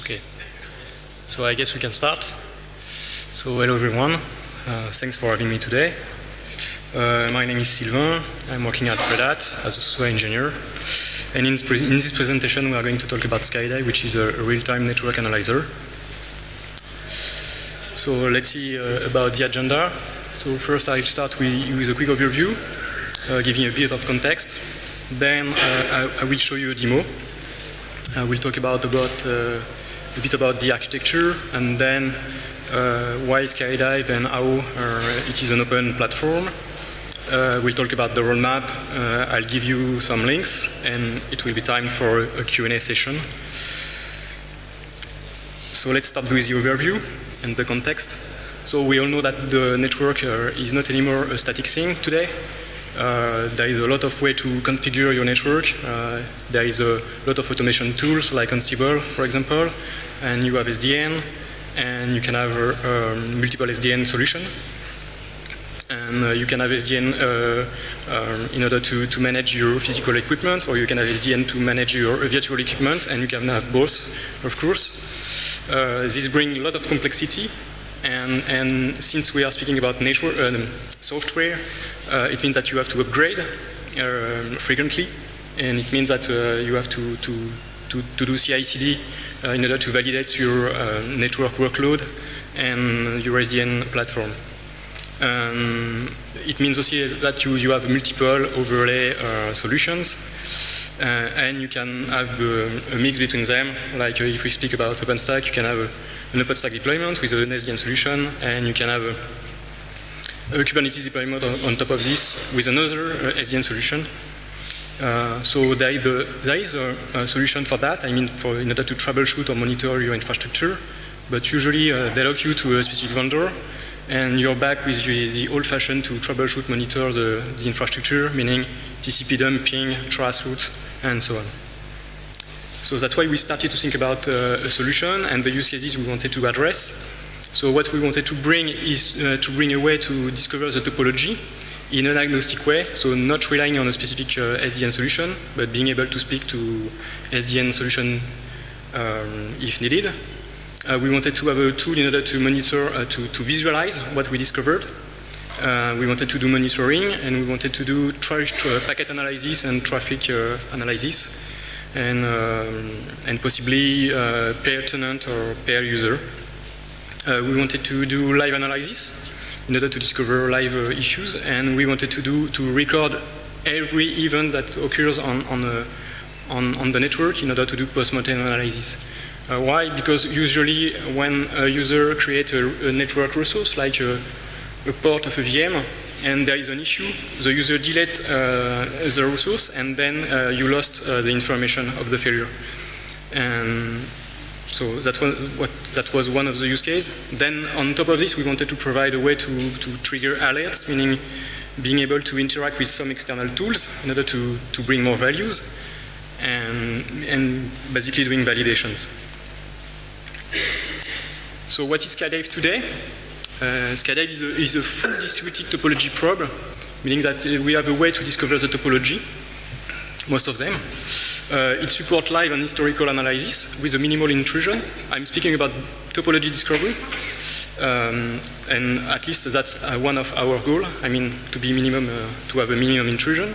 Okay. So I guess we can start. So hello everyone. Uh, thanks for having me today. Uh, my name is Sylvain. I'm working at Red Hat as a software engineer. And in, in, this presentation, we are going to talk about Skydive, which is a, real-time network analyzer. So let's see uh, about the agenda. So first, I'll start with, with a quick overview, uh, giving a bit of context. Then uh, I, I, will show you a demo. I will talk about, about uh, a bit about the architecture, and then uh, why Skydive and how it is an open platform. Uh, we'll talk about the roadmap. Uh, I'll give you some links, and it will be time for a Q&A session. So let's start with the overview and the context. So we all know that the network uh, is not anymore a static thing today. Uh, there is a lot of way to configure your network. Uh, there is a lot of automation tools like Ansible, for example, and you have SDN, and you can have uh, multiple SDN solution and uh, you can have SDN uh, um, in order to, to manage your physical equipment, or you can have SDN to manage your virtual equipment, and you can have both, of course. This brings a lot of complexity, and, and since we are speaking about network, um, software, uh, it means that you have to upgrade um, frequently, and it means that uh, you have to, to, to, to do CI/CD uh, in order to validate your network workload and your SDN platform. Um, it means also that you, you have multiple overlay uh, solutions uh, and you can have uh, a mix between them. Like uh, if we speak about OpenStack, you can have a, an OpenStack deployment with an SDN solution and you can have a, a Kubernetes deployment on, on, top of this with another uh, SDN solution. Uh, so there is, the, there is a, a, solution for that, I mean for, in order to troubleshoot or monitor your infrastructure, but usually they lock you to a specific vendor and you're back with the old-fashioned to troubleshoot, monitor the, the, infrastructure, meaning TCP dump, ping, trace routes, and so on. So that's why we started to think about uh, a solution and the use cases we wanted to address. So what we wanted to bring is uh, to bring a way to discover the topology in an agnostic way, so not relying on a specific uh, SDN solution, but being able to speak to SDN solution um, if needed, uh, we wanted to have a tool in order to monitor, uh, to, to visualize what we discovered. Uh, we wanted to do monitoring, and we wanted to do packet analysis and traffic analysis, and, um, and possibly per tenant or per user. we wanted to do live analysis in order to discover live issues, and we wanted to do to record every event that occurs on, on, a, on, on the network in order to do post-mortem analysis. Uh, why? Because usually when a user creates a, a network resource, like a, a, port of a VM, and there is an issue, the user delete uh, the resource, and then uh, you lost uh, the information of the failure. And so that was, what, that was one of the use cases. Then on top of this, we wanted to provide a way to, to trigger alerts, meaning being able to interact with some external tools in order to, to bring more values, and, and basically doing validations. So what is Skydive today? Uh, Skydive is a, is a full distributed topology probe, meaning that we have a way to discover the topology, most of them. Uh, it supports live and historical analysis with a minimal intrusion. I'm speaking about topology discovery, um, and at least that's uh, one of our goals. I mean, to be minimum, uh, to have a minimum intrusion.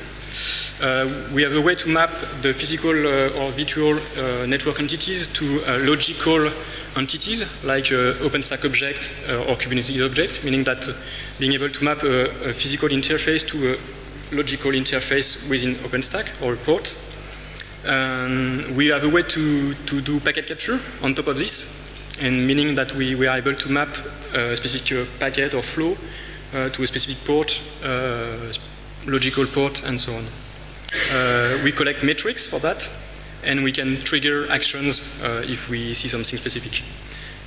Uh, we have a way to map the physical uh, or virtual uh, network entities to logical entities like OpenStack object or Kubernetes object, meaning that being able to map a, a physical interface to a logical interface within OpenStack or a port. Um, we have a way to, to do packet capture on top of this, and meaning that we, we are able to map a specific uh, packet or flow uh, to a specific port, uh, logical port, and so on. Uh, we collect metrics for that, and we can trigger actions uh, if we see something specific.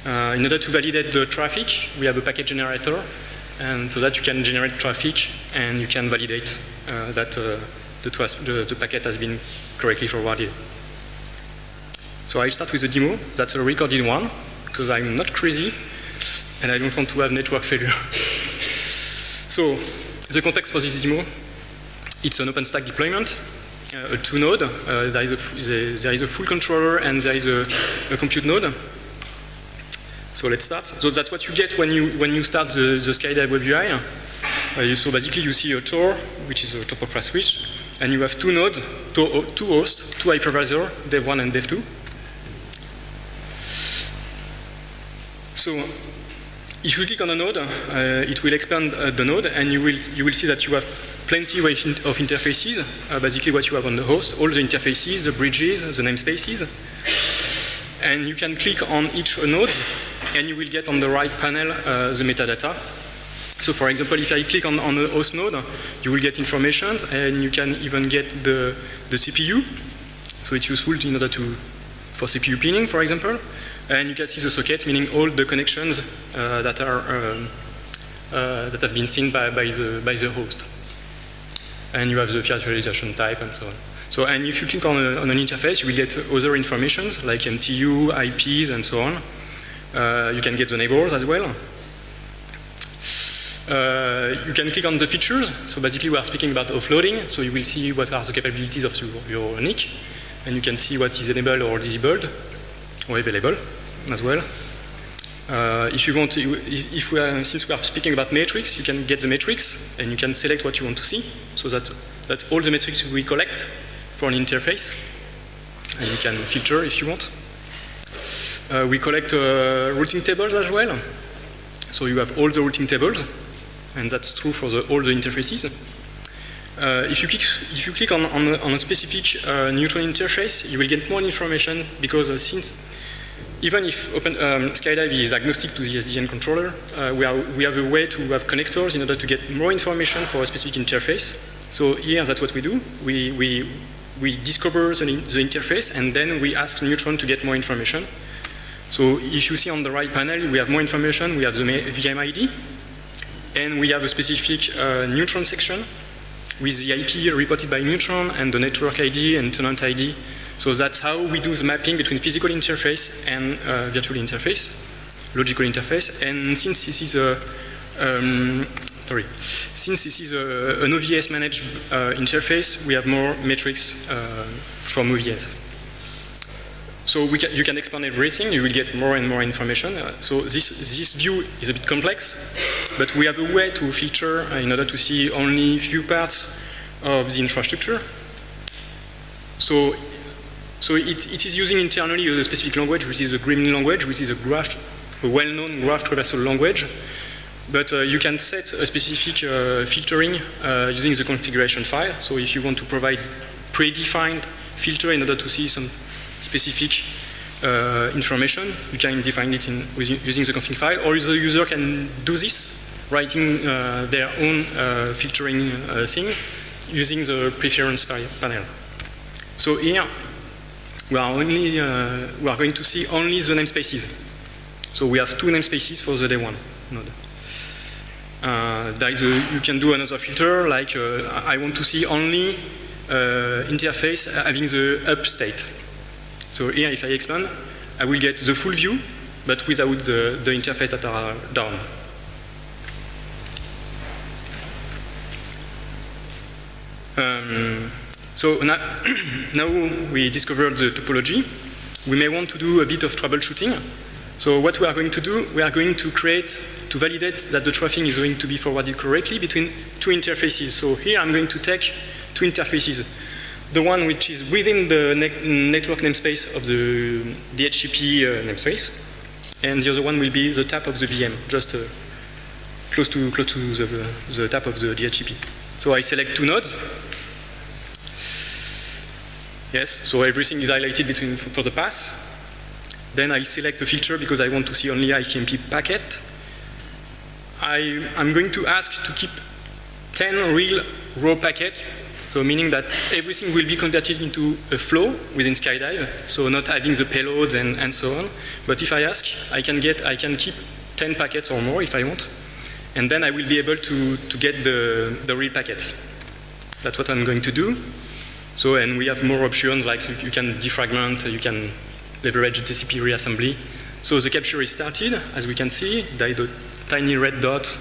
Uh, in order to validate the traffic, we have a packet generator, and so that you can generate traffic and you can validate that the, the, the packet has been correctly forwarded. So I'll start with a demo. That's a recorded one, because I'm not crazy, and I don't want to have network failure. so the context for this demo it's an OpenStack deployment. uh, a two node. Uh, there, is a, there is a full controller and there is a, a compute node. So let's start. So that's what you get when you when you start the, the Skydive Web UI. Uh, so basically you see a Tor, which is a top of class switch, and you have two nodes, two, two hosts, two hypervisor, dev1 and dev2. So if you click on a node, uh, it will expand uh, the node, and you will you will see that you have plenty of interfaces. Uh, basically, what you have on the host, all the interfaces, the bridges, the namespaces, and you can click on each node, and you will get on the right panel uh, the metadata. So, for example, if I click on, on the host node, you will get information, and you can even get the the CPU. So it's useful in order to for CPU pinning, for example. And you can see the socket, meaning all the connections uh, that are um, uh, that have been seen by, by, the, by the host. And you have the virtualization type and so on. So, and if you click on, a, on an interface, you will get other informations like MTU, IPs, and so on. Uh, you can get the neighbors as well. Uh, you can click on the features. So basically, we are speaking about offloading. So you will see what are the capabilities of your, your NIC, and you can see what is enabled or disabled or available as well. Uh, if you want, to, if we are, since we are speaking about matrix, you can get the matrix and you can select what you want to see. So that that's all the metrics we collect for an interface, and you can filter if you want. Uh, we collect uh, routing tables as well. So you have all the routing tables, and that's true for the, all the interfaces. Uh, if, you click, if you click on, on, a, on a specific uh, neutron interface, you will get more information because uh, since even if Open, um, Skydive is agnostic to the SDN controller, uh, we, are, we, have a way to have connectors in order to get more information for a specific interface. So here, that's what we do. We, we, we discover the, the interface, and then we ask Neutron to get more information. So if you see on the right panel, we have more information. We have the VM ID, and we have a specific uh, Neutron section with the IP reported by Neutron and the network ID and tenant ID so that's how we do the mapping between physical interface and uh, virtual interface, logical interface. And since this is a um, sorry, since this is a, an OVS managed uh, interface, we have more metrics uh, from OVS. So can, you can expand everything, you will get more and more information. Uh, so this, this view is a bit complex, but we have a way to filter in order to see only few parts of the infrastructure. So so it, it is using internally a specific language, which is a Gremlin language, which is a graph, a well-known graph traversal language. But uh, you can set a specific uh, filtering uh, using the configuration file. So if you want to provide predefined filter in order to see some specific uh, information, you can define it in, using the config file, or the user can do this, writing uh, their own uh, filtering thing using the preference panel. So here, we are only uh, we are going to see only the namespaces. So we have two namespaces for the day one node. Uh, a, you can do another filter like uh, I want to see only uh, interface having the up state. So here, if I expand, I will get the full view, but without the, the interface that are down. Um, so now, now we discovered the topology. We may want to do a bit of troubleshooting. So what we are going to do, we are going to create, to validate that the traffic is going to be forwarded correctly between two interfaces. So here I'm going to take two interfaces. The one which is within the ne network namespace of the DHCP uh, namespace, and the other one will be the tap of the VM, just uh, close to, close to the, the tap of the DHCP. So I select two nodes, Yes, so everything is highlighted between for the pass. Then I select a filter because I want to see only ICMP packet. I, am going to ask to keep 10 real raw packets, so meaning that everything will be converted into a flow within Skydive, so not having the payloads and, and so on. But if I ask, I can get, I can keep 10 packets or more if I want, and then I will be able to, to get the, the real packets. That's what I'm going to do. So, and we have more options like you, you can defragment, you can leverage TCP reassembly. So the capture is started, as we can see, a tiny red dot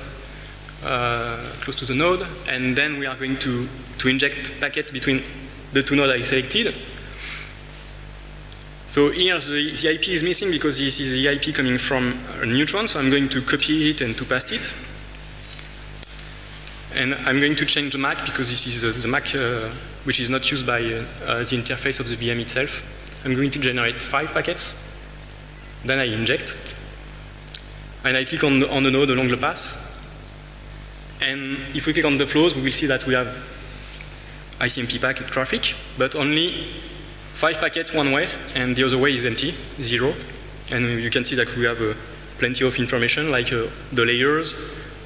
uh, close to the node, and then we are going to, to inject packet between the two nodes I selected. So here the, the, IP is missing because this is the IP coming from a neutron, so I'm going to copy it and to paste it. And I'm going to change the MAC because this is uh, the MAC uh, which is not used by uh, uh the interface of the VM itself. I'm going to generate five packets. Then I inject. And I click on the, on node along the path. And if we click on the flows, we will see that we have ICMP packet traffic, but only five packets one way, and the other way is empty, zero. And you can see that we have uh, plenty of information, like uh, the layers,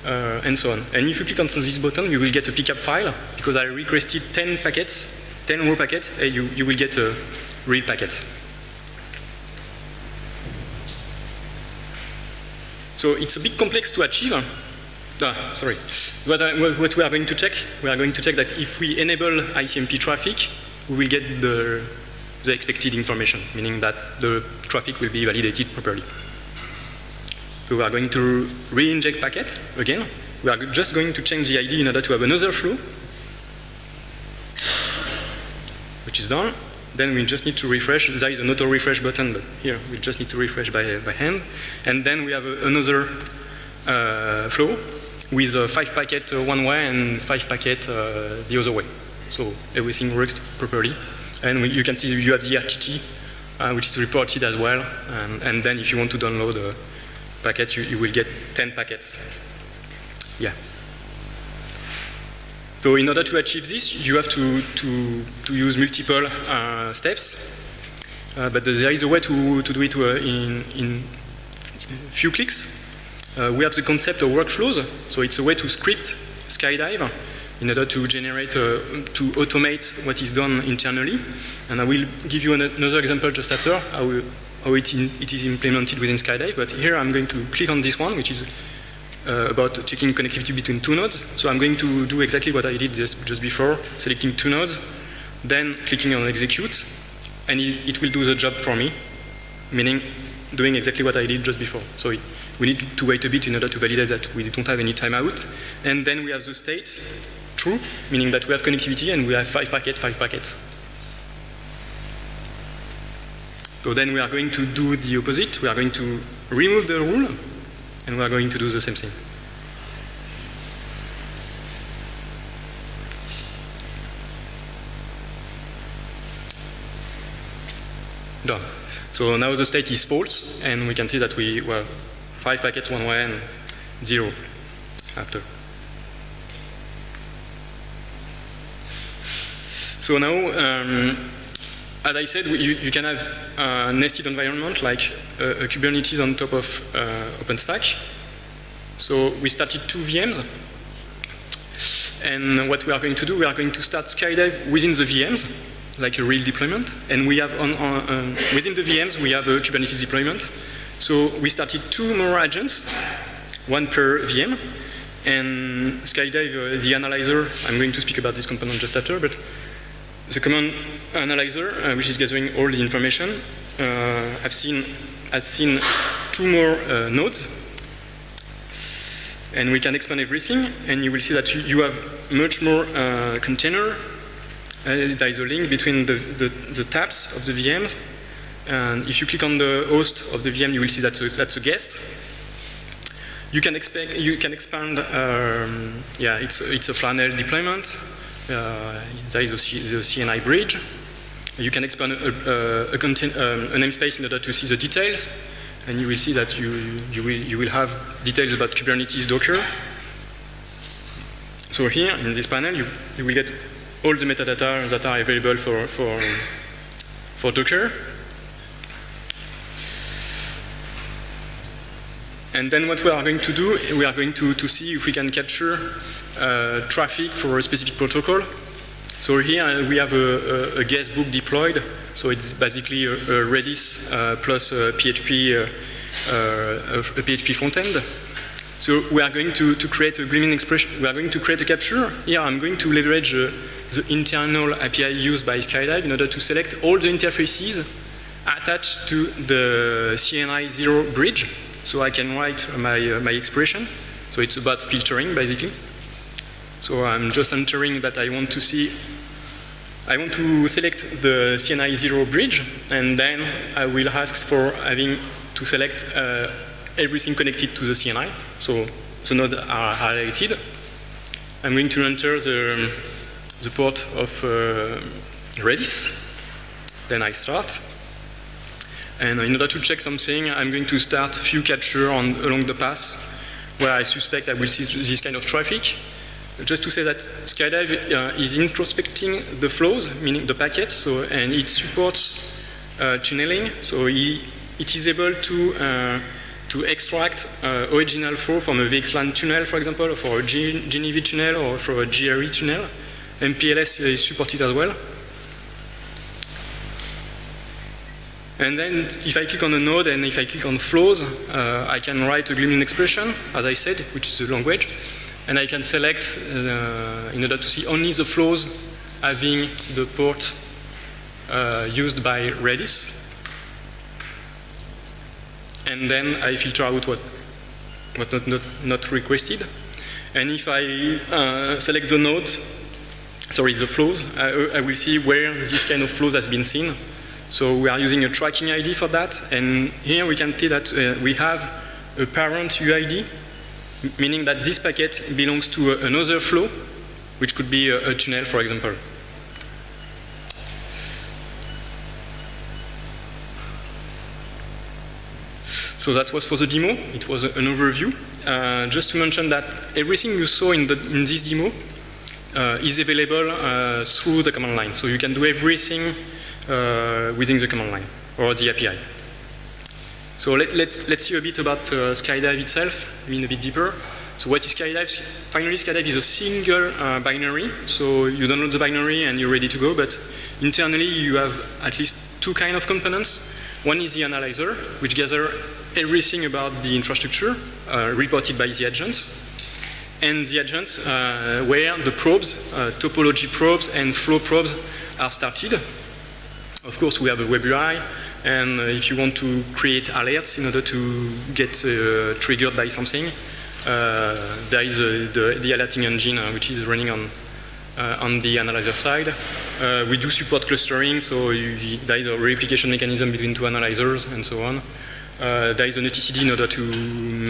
uh, and so on. And if you click on this button, you will get a pcap file, because I requested 10 packets, 10 raw packets, and you, you will get a real packets. So it's a bit complex to achieve, Ah, sorry. What, I, what, we are going to check, we are going to check that if we enable ICMP traffic, we will get the, the expected information, meaning that the traffic will be validated properly. So we are going to re-inject packet again. We are just going to change the ID in order to have another flow, which is done. Then we just need to refresh. There is an auto refresh button, but here we just need to refresh by, by hand. And then we have a, another uh, flow with uh, five packet uh, one way and five packet uh, the other way. So everything works properly. And we, you can see you have the RTT, uh, which is reported as well. And, and, then if you want to download packet, you, you will get 10 packets. Yeah. So in order to achieve this, you have to, to, to use multiple uh, steps. Uh, but there is a way to, to do it in, in few clicks. Uh, we have the concept of workflows, so it's a way to script Skydive in order to generate, uh, to automate what is done internally. And I will give you an another example just after how, how it, in, it is implemented within Skydive. But here I'm going to click on this one, which is uh, about checking connectivity between two nodes. So I'm going to do exactly what I did just, just before, selecting two nodes, then clicking on execute, and it, it will do the job for me, meaning doing exactly what I did just before. So it, we need to wait a bit in order to validate that we don't have any timeout. And then we have the state true, meaning that we have connectivity and we have five packets, five packets. So then we are going to do the opposite. We are going to remove the rule and we are going to do the same thing. Done. So now the state is false, and we can see that we, well, five packets one way and zero after. So now, um, as I said, you, you, can have a nested environment like a, a Kubernetes on top of uh, OpenStack. So we started two VMs. And what we are going to do, we are going to start Skydive within the VMs like a real deployment. And we have on, on um, within the VMs, we have a Kubernetes deployment. So we started two more agents, one per VM. And Skydive, uh, the analyzer, I'm going to speak about this component just after, but the command analyzer, uh, which is gathering all the information, uh, I've seen, has seen two more uh, nodes. And we can expand everything, and you will see that you, you have much more uh, container uh, there is a link between the, the, the, tabs of the VMs. And if you click on the host of the VM, you will see that that's a guest. You can expect, you can expand, um, yeah, it's, it's a Flannel deployment. Uh, there is C, the CNI bridge. You can expand a, a, a, um, a namespace in order to see the details. And you will see that you, you, will, you will have details about Kubernetes Docker. So here, in this panel, you, you will get all the metadata that are available for, for, for Docker. And then what we are going to do, we are going to, to see if we can capture uh, traffic for a specific protocol. So here uh, we have a, a, a guest book deployed. So it's basically a, a Redis uh, plus a PHP, uh, uh, a, PHP front end. So we are going to, to create a Gremlin expression. We are going to create a capture. Here I'm going to leverage the internal API used by Skydive in order to select all the interfaces attached to the CNI zero bridge. So I can write my, uh, my expression. So it's about filtering, basically. So I'm just entering that I want to see I want to select the CNI 0 bridge, and then I will ask for having to select uh, everything connected to the CNI. So the nodes are highlighted. I'm going to enter the, the port of uh, Redis. Then I start. And in order to check something, I'm going to start few capture on, along the path where I suspect I will see this kind of traffic. Just to say that Skydive uh, is introspecting the flows, meaning the packets, so, and it supports uh, tunneling. So he, it is able to, uh, to extract uh, original flow from a VXLAN tunnel, for example, or for a GNV tunnel, or for a GRE tunnel. MPLS is supported as well. And then if I click on a node and if I click on flows, uh, I can write a Gremlin expression, as I said, which is a language. And I can select, uh, in order to see only the flows having the port uh, used by Redis. And then I filter out what, what not, not, not requested. And if I uh, select the node, sorry, the flows, I, I will see where this kind of flows has been seen. So we are using a tracking ID for that, and here we can see that uh, we have a parent UID, meaning that this packet belongs to a, another flow, which could be a, a tunnel, for example. So that was for the demo. It was an overview. Uh, just to mention that everything you saw in, the, in this demo uh, is available uh, through the command line. So you can do everything uh, within the command line or the API. So let, let, let's see a bit about uh, Skydive itself, I mean a bit deeper. So what is Skydive? Finally, Skydive is a single uh, binary. So you download the binary and you're ready to go, but internally you have at least two kind of components. One is the analyzer, which gathers everything about the infrastructure uh, reported by the agents. And the agents uh, where the probes, uh, topology probes and flow probes are started. Of course, we have a web UI, and uh, if you want to create alerts in order to get uh, triggered by something, uh, there is the, the, alerting engine which is running on on the analyzer side. we do support clustering, so you, there is a replication mechanism between two analyzers and so on. Uh, there is an etcd in order to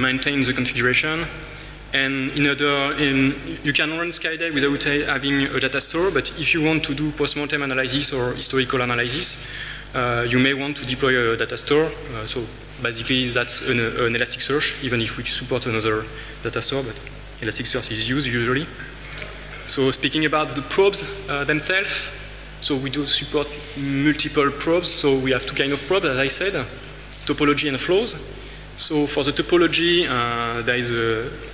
maintain the configuration. And in order, in, you can run Skydive without having a data store, but if you want to do post-mortem analysis or historical analysis, uh, you may want to deploy a data store. Uh, so basically that's an, an, Elasticsearch, even if we support another data store, but Elasticsearch is used usually. So speaking about the probes uh, themselves, so we do support multiple probes. So we have two kind of probes, as I said, topology and flows. So for the topology, uh, there is a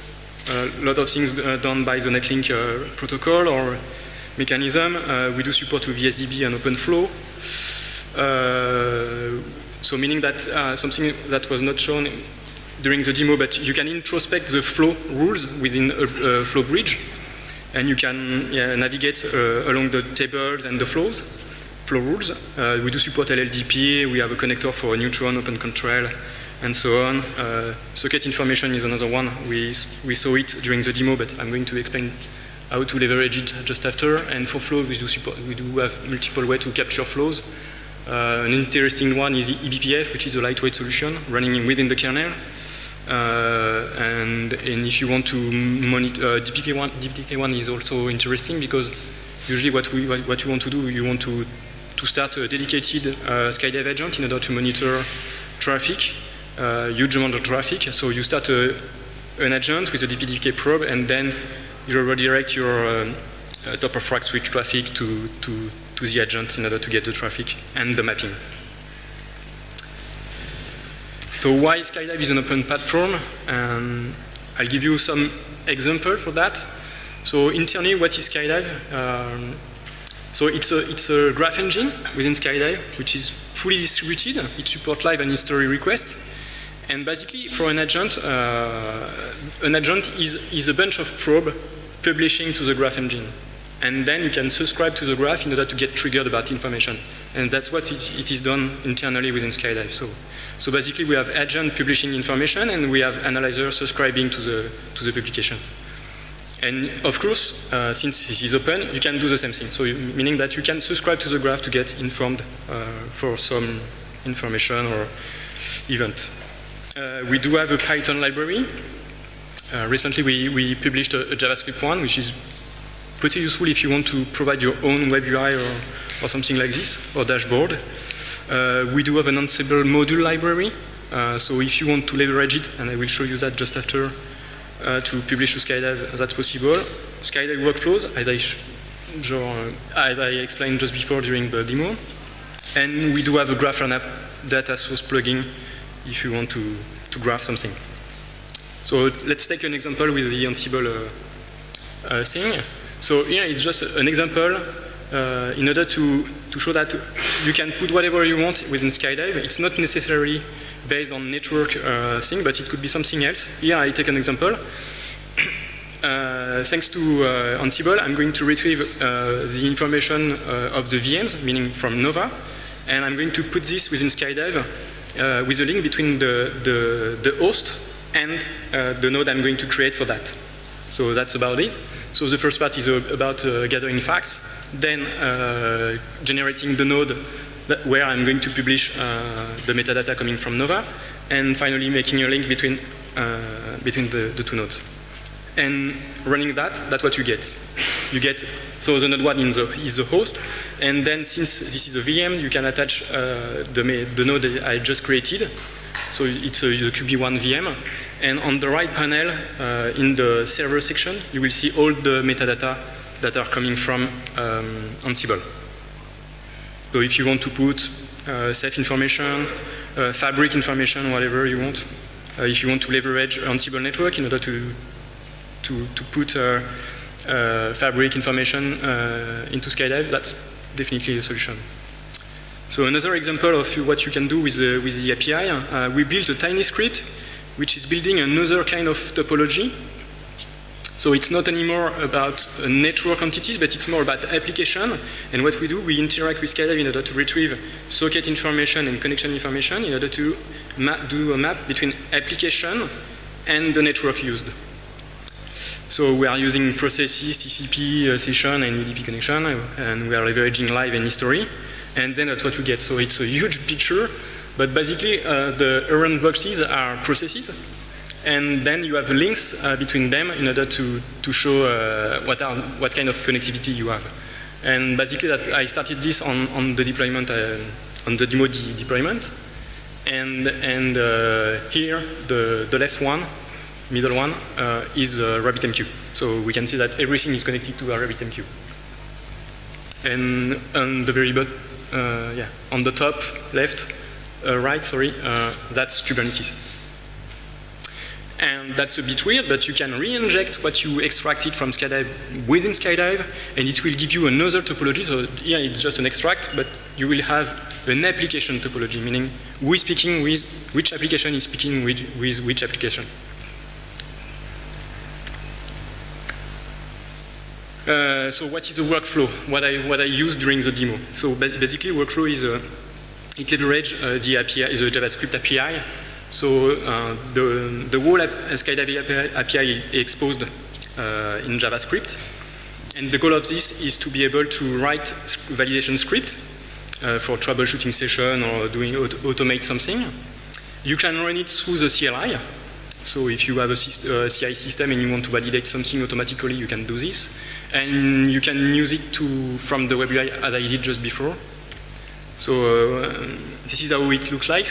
a lot of things uh, done by the Netlink uh, protocol or mechanism. Uh, we do support OVSDB and OpenFlow. so meaning that something that was not shown during the demo, but you can introspect the flow rules within a, a flow bridge, and you can yeah, navigate uh, along the tables and the flows, flow rules. Uh, we do support LLDP, we have a connector for Neutron, OpenContrail, and so on. Uh, socket information is another one. We, we saw it during the demo, but I'm going to explain how to leverage it just after. And for flows, we do, support, we do have multiple ways to capture flows. Uh, an interesting one is eBPF, which is a lightweight solution running within the kernel. Uh, and, and, if you want to monitor, uh, DPK1, DPK1 is also interesting because usually what, we, what, what, you want to do, you want to, to start a dedicated uh, Skydive agent in order to monitor traffic uh, huge amount of traffic. So you start a, an agent with a DPDK probe, and then you redirect your um, uh, top of rack switch traffic to, to, to the agent in order to get the traffic and the mapping. So why Skydive is an open platform? Um, I'll give you some example for that. So internally, what is Skydive? Um, so it's a, it's a graph engine within Skydive, which is fully distributed. It supports live and history requests. And basically, for an agent, uh, an agent is, is a bunch of probe publishing to the graph engine. And then you can subscribe to the graph in order to get triggered about information. And that's what it, it is done internally within Skydive. So, so basically, we have agent publishing information, and we have analyzer subscribing to the, to the publication. And of course, uh, since this is open, you can do the same thing. So you, meaning that you can subscribe to the graph to get informed uh, for some information or event. Uh, we do have a Python library. Uh, recently, we, we published a, a, JavaScript one, which is pretty useful if you want to provide your own web UI or, or something like this, or dashboard. Uh, we do have an Ansible module library. Uh, so if you want to leverage it, and I will show you that just after, uh, to publish to Skydive, that's possible. Skydive workflows, as I, as I explained just before during the demo. And we do have a Grafana data source plugin if you want to, to graph something. So let's take an example with the Ansible uh, uh, thing. So here it's just an example uh, in order to, to show that you can put whatever you want within Skydive. It's not necessarily based on network uh, thing, but it could be something else. Here I take an example. Uh, thanks to uh, Ansible, I'm going to retrieve the information of the VMs, meaning from Nova, and I'm going to put this within Skydive uh, with a link between the, the, the host and the node I'm going to create for that. So that's about it. So the first part is about gathering facts, then generating the node where I'm going to publish uh, the metadata coming from Nova, and finally making a link between, uh, between the, the, two nodes. And running that, that's what you get. You get, so the node one the, is the host, and then since this is a VM, you can attach uh, the, the node I just created. So it's a, a QB1 VM. And on the right panel, uh, in the server section, you will see all the metadata that are coming from um, Ansible. So if you want to put uh, Ceph information, uh, fabric information, whatever you want, uh, if you want to leverage Ansible network in order to, to, to put uh, uh, fabric information uh, into Skydive, that's definitely a solution. So another example of what you can do with the, with the API, we built a tiny script which is building another kind of topology so it's not anymore about network entities, but it's more about application. And what we do, we interact with Skydive in order to retrieve socket information and connection information in order to do a map between application and the network used. So we are using processes, TCP, uh, session, and UDP connection, and we are leveraging live and history. And then that's what we get. So it's a huge picture, but basically uh, the errand boxes are processes and then you have links uh, between them in order to, to show uh, what, are, what kind of connectivity you have. And basically that I started this on, on the deployment, uh, on the demo de deployment. And, and uh, here, the, the left one, middle one, uh, is RabbitMQ. So we can see that everything is connected to a RabbitMQ. And on the very bottom, uh, yeah, on the top left, right, sorry, that's Kubernetes. And that's a bit weird, but you can re-inject what you extracted from Skydive within Skydive, and it will give you another topology. So here it's just an extract, but you will have an application topology, meaning who is speaking with, which application is speaking with, with which application. Uh, so what is a workflow? What I, what I use during the demo. So basically workflow is, a, uh, it leverages uh, the API, the JavaScript API so uh, the, the whole Skydive API is exposed uh, in JavaScript. And the goal of this is to be able to write validation script for troubleshooting session or doing auto automate something. You can run it through the CLI. So if you have a CI system and you want to validate something automatically, you can do this. And you can use it to, from the web UI as I did just before. So uh, this is how it looks like.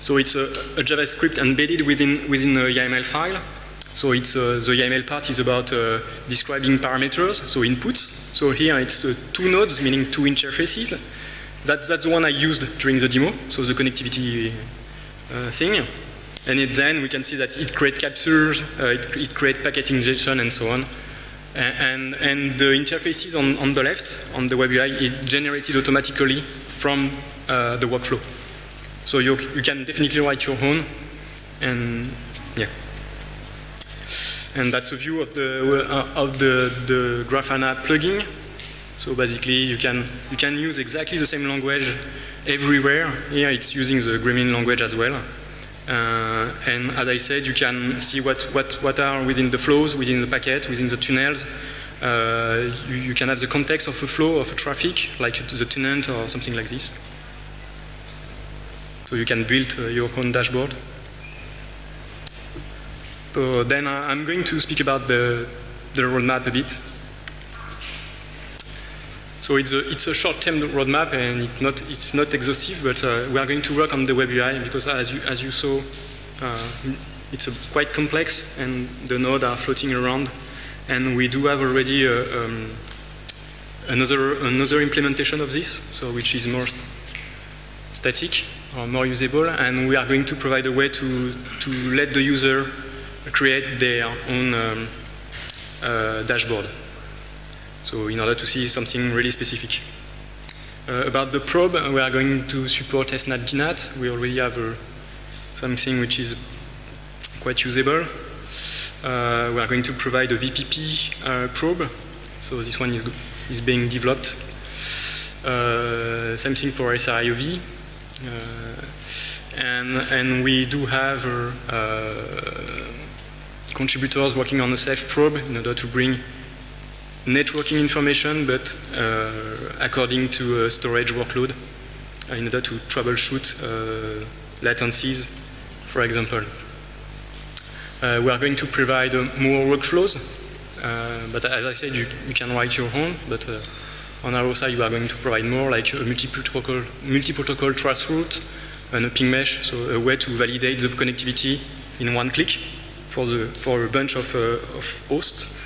So it's a, a, JavaScript embedded within, within a YAML file. So it's, uh, the YAML part is about uh, describing parameters, so inputs. So here it's uh, two nodes, meaning two interfaces. That, that's the one I used during the demo, so the connectivity uh, thing. And it, then we can see that it creates captures, it, it creates packet injection, and so on. And, and the interfaces on, on the left, on the web UI, is generated automatically from uh, the workflow. So you, you can definitely write your own, and yeah. And that's a view of the uh, of the the Grafana plugin. So basically, you can you can use exactly the same language everywhere. Here, it's using the Gremlin language as well. Uh, and as I said, you can see what, what, what are within the flows, within the packet, within the tunnels. Uh, you, you, can have the context of a flow of a traffic, like the tenant or something like this. So you can build uh, your own dashboard. So then uh, I'm going to speak about the, the roadmap a bit. So it's a, it's a short-term roadmap and it's not, it's not exhaustive, but uh, we are going to work on the web UI because as you, as you saw, uh, it's quite complex and the nodes are floating around. And we do have already uh, um, another, another implementation of this, so which is more static or more usable. And we are going to provide a way to, to let the user create their own um, uh, dashboard. So in order to see something really specific. Uh, about the probe, we are going to support SNAT DNAT. We already have uh, something which is quite usable. Uh, we are going to provide a VPP uh, probe. So this one is, is being developed. Uh, same thing for SRIOV. Uh, and, and we do have contributors working on a Ceph probe in order to bring networking information, but uh, according to storage workload uh, in order to troubleshoot uh, latencies, for example. we are going to provide more workflows, but as I said, you, you, can write your own, but on our side, we are going to provide more like a multi-protocol multi-protocol trace route and a ping mesh, so a way to validate the connectivity in one click for, the, for a bunch of, uh, of hosts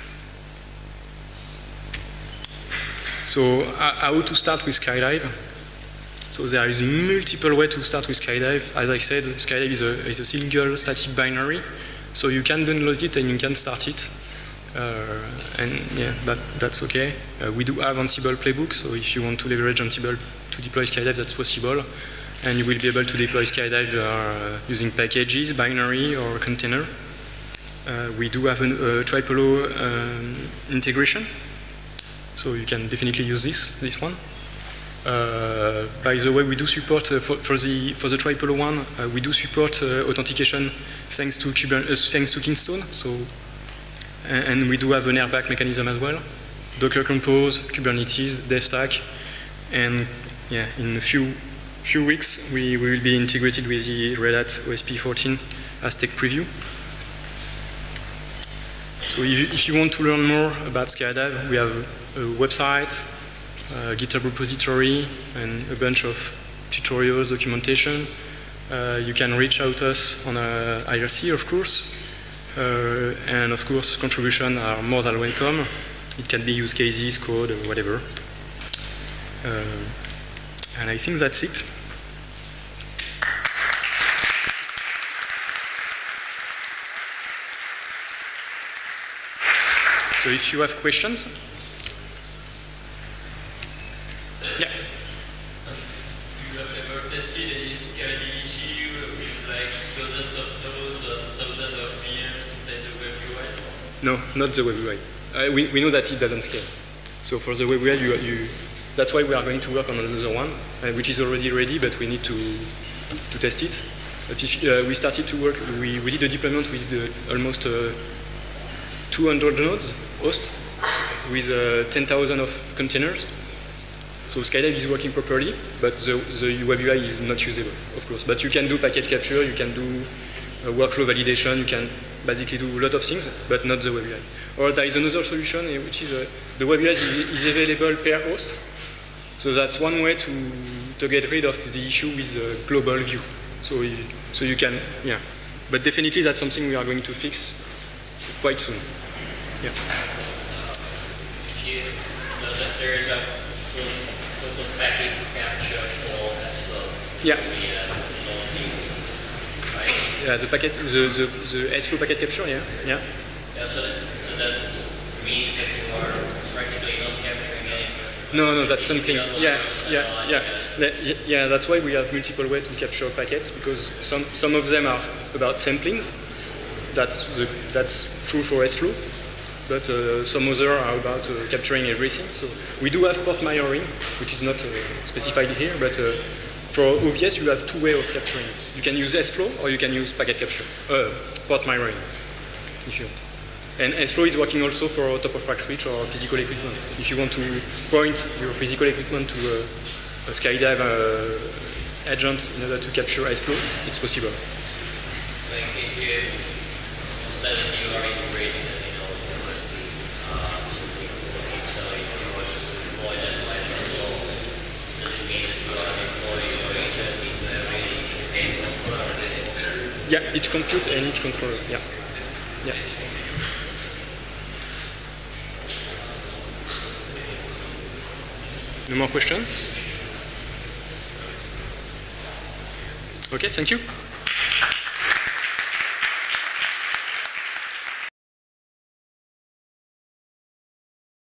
So how to start with Skydive? So there is multiple ways to start with Skydive. As I said, Skydive is a, is a single static binary. So you can download it and you can start it. Uh, and yeah, that, that's okay. Uh, we do have Ansible playbook, so if you want to leverage Ansible to deploy Skydive, that's possible. And you will be able to deploy Skydive uh, using packages, binary, or container. Uh, we do have a, a TripleO um, integration, so you can definitely use this, this one. Uh, by the way, we do support uh, for, for, the for the TripleO one. Uh, we do support uh, authentication thanks to Kuber uh, thanks to Keystone. So, and, and, we do have an RBAC mechanism as well. Docker Compose, Kubernetes, DevStack, and yeah, in a few few weeks we, we will be integrated with the Red Hat OSP 14 Aztec preview. So if you, if you want to learn more about Skydive, we have a website, a GitHub repository, and a bunch of tutorials, documentation. Uh, you can reach out to us on uh, IRC, of course. Uh, and of course, contributions are more than welcome. It can be use cases, code, whatever. And I think that's it. So if you have questions, No, not the web UI. Uh, we, we know that it doesn't scale. So for the web UI, you, you, that's why we are going to work on another one, uh, which is already ready, but we need to, to test it. But if uh, we started to work, we, we did a deployment with almost uh, 200 nodes host with uh, 10,000 of containers. So Skydive is working properly, but the, the web UI is not usable, of course. But you can do packet capture, you can do workflow validation, you can basically do a lot of things, but not the web UI. Or there is another solution, eh, which is uh, the web UI is, is, available per host. So that's one way to, to get rid of the issue with a global view. So, you, so you can, yeah. But definitely that's something we are going to fix quite soon. Yeah. If you know that there is a full, packet capture for. Yeah. Yeah, the packet, the, the, the S-flow packet capture, yeah. Yeah, yeah so, so that means that you are practically not capturing any. No, no, that's something. Yeah, yeah, yeah. Yeah, that's why we have multiple ways to capture packets because some, some of them are about samplings. That's, the, that's true for S-flow. But uh, some other are about uh, capturing everything. So we do have port mirroring, which is not uh, specified here, but uh, for OVS, you have two ways of capturing it. You can use SFlow or you can use packet capture, uh, port mirroring, if you want. And SFlow is working also for top of rack switch or physical equipment. If you want to point your physical equipment to a, a skydive uh, agent in order to capture SFlow, it's possible. So Yeah, each compute and each controller. Yeah. Yeah. No more questions? Okay, thank you.